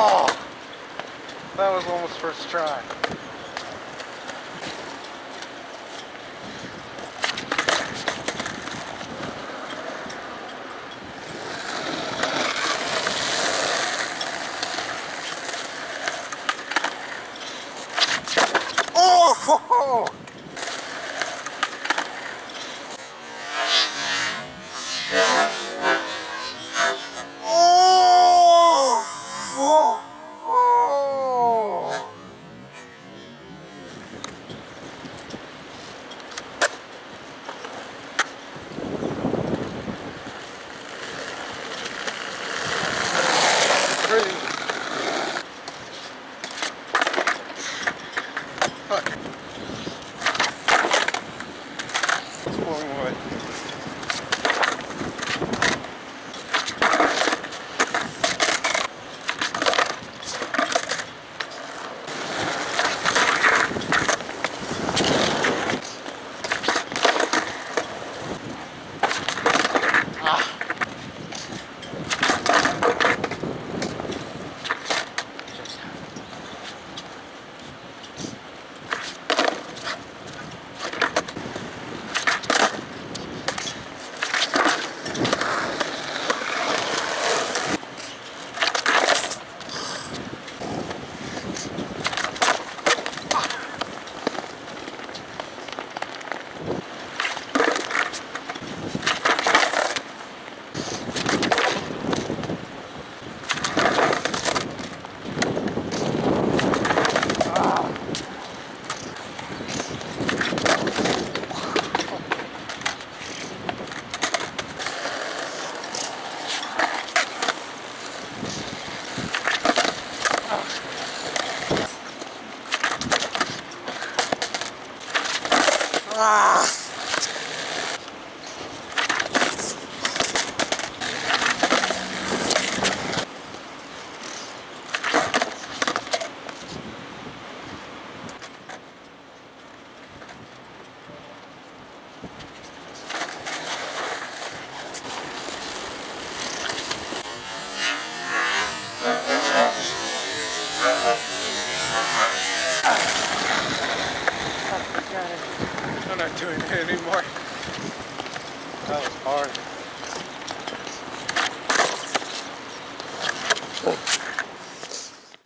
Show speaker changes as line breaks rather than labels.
Oh, that was almost first try. Oh! what? Ah! not doing it anymore. That was hard.